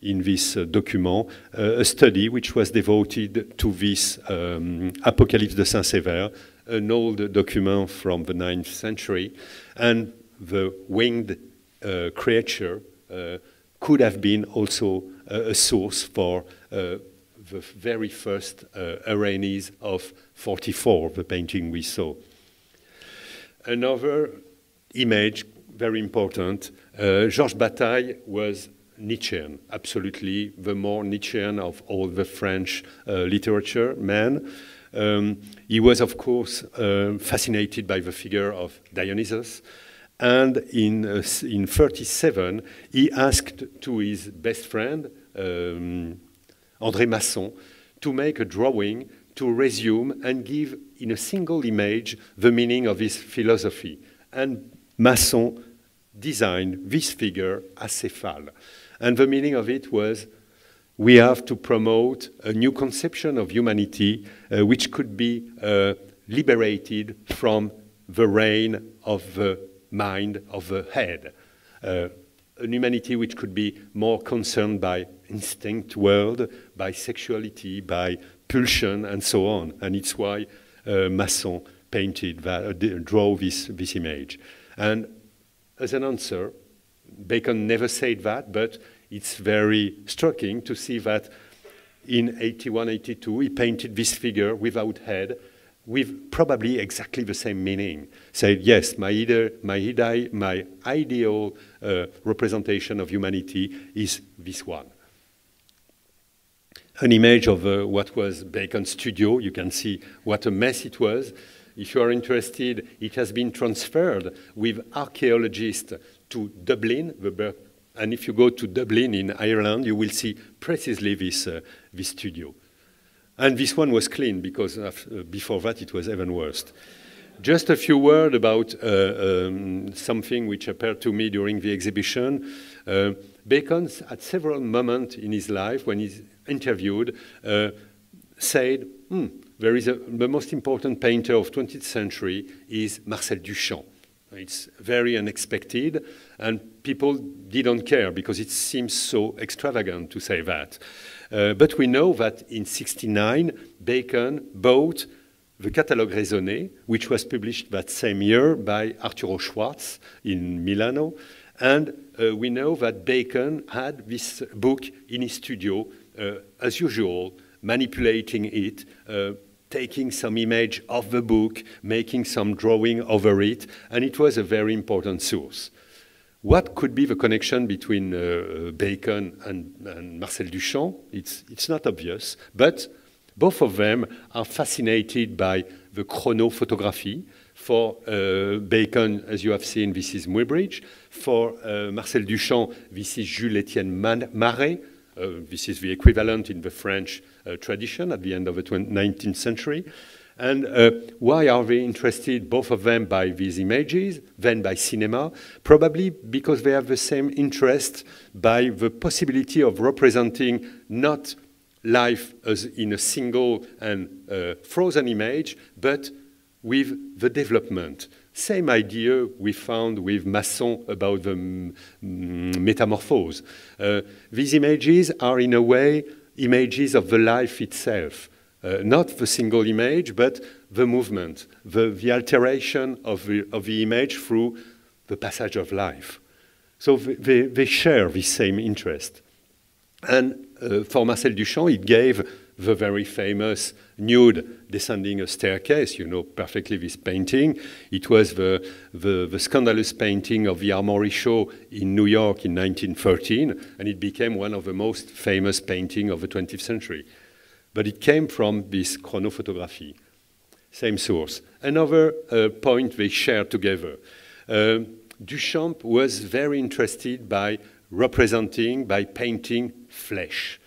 in this uh, document, a study which was devoted to this um, Apocalypse de Saint-Sever, an old document from the 9th century, and the winged uh, creature uh, could have been also a, source for uh, the very first uh, of 44, the painting we saw. Another image, very important, uh, Georges Bataille was Nietzschean, absolutely the more Nietzschean of all the French uh, literature men. Um, he was, of course, uh, fascinated by the figure of Dionysus. And in, uh, in 37, he asked to his best friend, um, André Masson, to make a drawing to resume and give in a single image the meaning of his philosophy. And Masson designed this figure, Acéphale. And the meaning of it was we have to promote a new conception of humanity uh, which could be uh, liberated from the reign of the mind, of the head. Uh, an humanity which could be more concerned by instinct world, by sexuality, by pulsion, and so on. And it's why uh, Masson painted that, uh, drew this, this image. And as an answer, Bacon never said that, but it's very striking to see that in 81, 82, he painted this figure without head, with probably exactly the same meaning. Said, yes, my, my, my ideal uh, representation of humanity is this one. an image of uh, what was Bacon's studio. You can see what a mess it was. If you are interested, it has been transferred with archaeologists to Dublin, and if you go to Dublin in Ireland, you will see precisely this, uh, this studio. And this one was clean because uh, before that it was even worse. Just a few words about uh, um, something which appeared to me during the exhibition. Uh, Bacon, at several moments in his life, when he's interviewed, uh, said, hmm, there is a, the most important painter of 20th century is Marcel Duchamp. It's very unexpected, and people didn't care because it seems so extravagant to say that. Uh, but we know that in 69, Bacon bought the Catalogue Raisonné, which was published that same year by Arturo Schwarz in Milano. And uh, we know that Bacon had this book in his studio, uh, as usual, manipulating it, uh, taking some image of the book, making some drawing over it, and it was a very important source. What could be the connection between uh, Bacon and, and, Marcel Duchamp? It's, it's not obvious, but both of them are fascinated by the chronophotography. For uh, Bacon, as you have seen, this is Muybridge. For uh, Marcel Duchamp, this is Jules-Étienne Marey. Uh, this is the equivalent in the French uh, tradition at the end of the 19th century. And uh, why are they interested, both of them, by these images, then by cinema? Probably because they have the same interest by the possibility of representing not life as in a single and uh, frozen image, but with the development. Same idea we found with Masson about the mm, metamorphose. Uh, these images are, in a way, images of the life itself. Uh, not the single image, but the movement, the, the alteration of the, of the image through the passage of life. So they, they share the same interest. And uh, for Marcel Duchamp, it gave the very famous nude descending a staircase. You know perfectly this painting. It was the, the, the, scandalous painting of the Armory Show in New York in 1913, and it became one of the most famous paintings of the 20th century but it came from this chronophotography. Same source. Another uh, point they share together. Uh, Duchamp was very interested by representing, by painting flesh.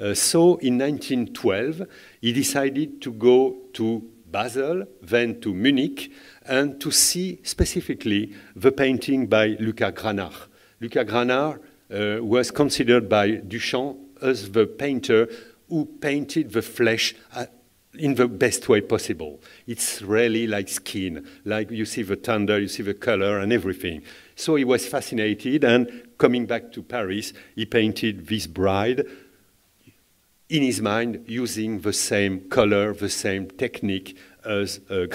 Uh, so in 1912, he decided to go to Basel, then to Munich, and to see specifically the painting by Lucas Cranach. Lucas Cranach uh, was considered by Duchamp as the painter who painted the flesh uh, in the best way possible. It's really like skin, like you see the thunder, you see the color and everything. So he was fascinated, and coming back to Paris, he painted this bride in his mind using the same color, the same technique as uh.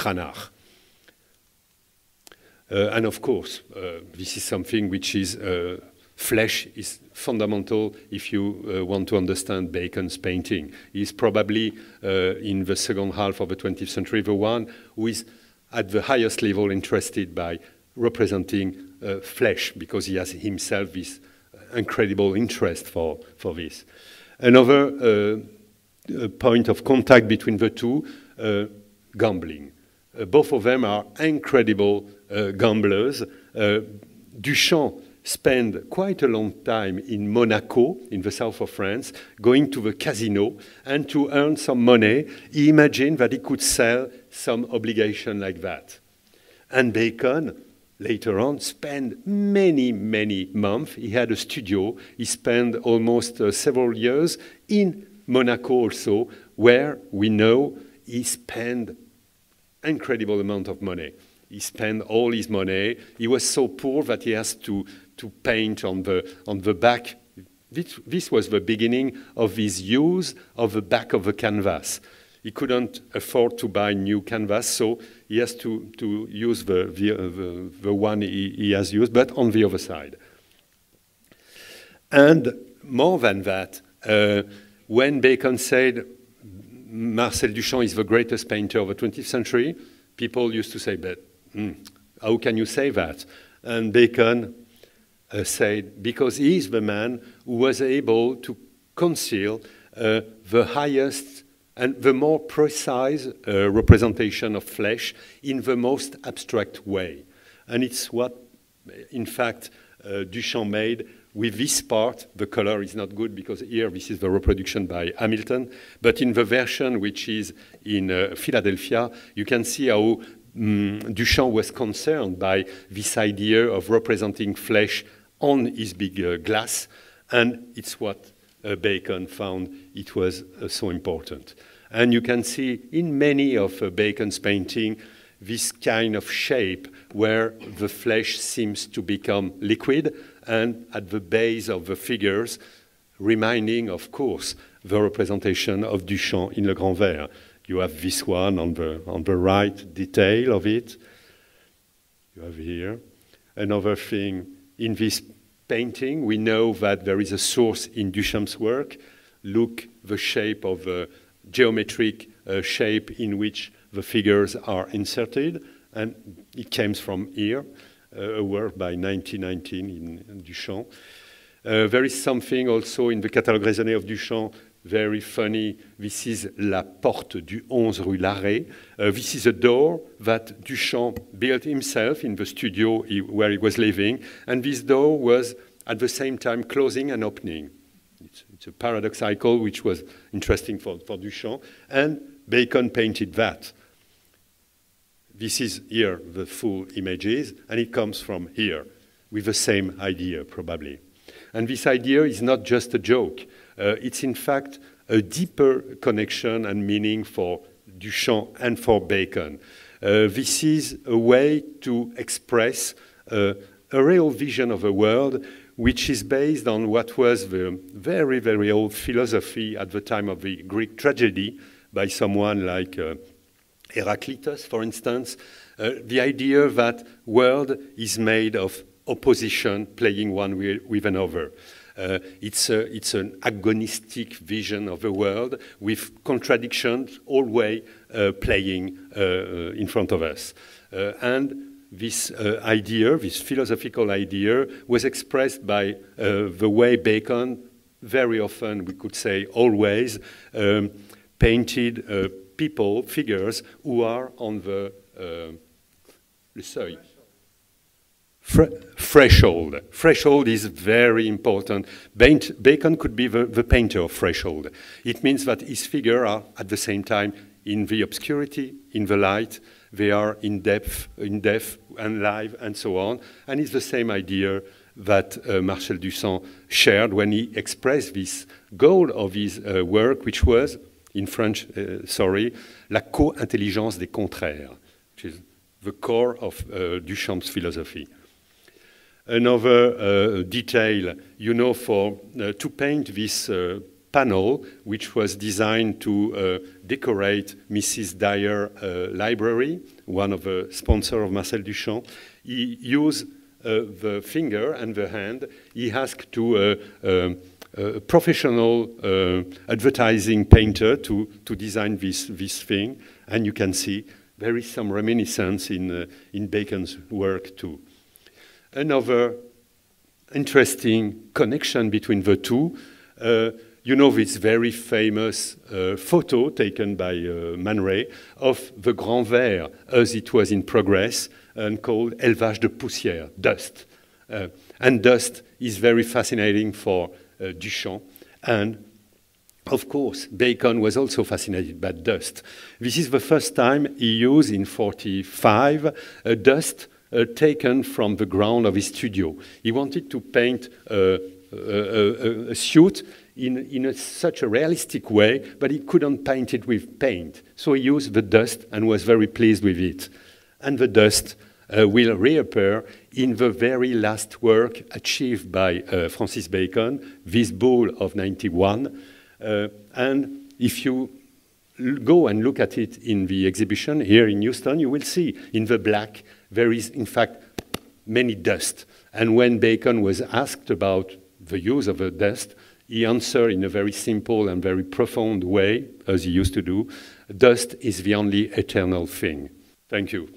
Uh, and of course, uh, this is something which is uh, flesh is fundamental if you uh, want to understand Bacon's painting. He's probably, uh, in the second half of the 20th century, the one who is at the highest level interested by representing uh, flesh because he has himself this incredible interest for, for this. Another uh, point of contact between the two, uh, gambling. Uh, both of them are incredible gamblers. Duchamp spent quite a long time in Monaco, in the south of France, going to the casino, and to earn some money, he imagined that he could sell some obligation like that. And Bacon, later on, spent many, many months. He had a studio. He spent almost uh, several years in Monaco also, where we know he spent incredible amount of money. He spent all his money. He was so poor that he has to to paint on the, on the back. This, this was the beginning of his use of the back of the canvas. He couldn't afford to buy new canvas, so he has to, to use the, the, the, the one he, he has used, but on the other side. And more than that, uh, when Bacon said Marcel Duchamp is the greatest painter of the 20th century, people used to say, but mm, how can you say that? And Bacon uh, said, because he is the man who was able to conceal uh, the highest and the more precise uh, representation of flesh in the most abstract way. And it's what, in fact, uh, Duchamp made with this part. The color is not good because here this is the reproduction by Hamilton. But in the version which is in uh, Philadelphia, you can see how um, Duchamp was concerned by this idea of representing flesh on his big uh, glass. And it's what uh, Bacon found it was uh, so important. And you can see in many of Bacon's painting this kind of shape where the flesh seems to become liquid and at the base of the figures, reminding, of course, the representation of Duchamp in Le Grand Verre. You have this one on the, on the right detail of it. You have here. Another thing in this painting, we know that there is a source in Duchamp's work. Look the shape of the geometric uh, shape in which the figures are inserted, and it comes from here, uh, a work by 1919 in, in Duchamp. Uh, there is something also in the catalogue raisonné of Duchamp very funny. This is La Porte du 11 Rue Larrey. Uh, this is a door that Duchamp built himself in the studio he, where he was living, and this door was at the same time closing and opening. It's, it's a paradoxical, which was interesting for, for Duchamp, and Bacon painted that. This is here the full images, and it comes from here with the same idea, probably. And this idea is not just a joke. Uh, it's in fact a deeper connection and meaning for Duchamp and for Bacon. Uh, this is a way to express uh, a real vision of a world which is based on what was the very, very old philosophy at the time of the Greek tragedy by someone like uh, Heraclitus, for instance, uh, the idea that world is made of opposition playing one with another. Uh, it's, a, it's an agonistic vision of the world with contradictions always uh, playing uh, uh in front of us. Uh, and this idea, this philosophical idea, was expressed by the way Bacon, very often, we could say always, um, painted people, figures, who are on the, le seuil threshold. Threshold is very important. Bacon could be the, the, painter of threshold. It means that his figures are at the same time in the obscurity, in the light, they are in depth, in depth and live and so on. And it's the same idea that uh, Marcel Duchamp shared when he expressed this goal of his uh, work, which was, in French, uh, sorry, la co-intelligence des contraires, which is the core of uh, Duchamp's philosophy. Another uh, detail, you know, for uh, to paint this uh, panel, which was designed to decorate Mrs. Dreier library, one of the sponsors of Marcel Duchamp, he used the finger and the hand. He asked to a professional uh, advertising painter to, to design this, this thing. And you can see there is some reminiscence in, uh, in Bacon's work too another interesting connection between the two. Uh, you know this very famous uh, photo taken by uh, Man Ray of the Grand Verre as it was in progress and called Élevage de poussière, dust. Uh, and dust is very fascinating for uh, Duchamp. And of course, Bacon was also fascinated by dust. This is the first time he used in 45 dust uh, taken from the ground of his studio. He wanted to paint a, a, a suit in, in a, such a realistic way, but he couldn't paint it with paint. So he used the dust and was very pleased with it. And the dust uh, will reappear in the very last work achieved by uh, Francis Bacon, this bull of 91. Uh, and if you go and look at it in the exhibition here in Houston, you will see in the black there is, in fact, many dust. And when Bacon was asked about the use of the dust, he answered in a very simple and very profound way, as he used to do, dust is the only eternal thing. Thank you.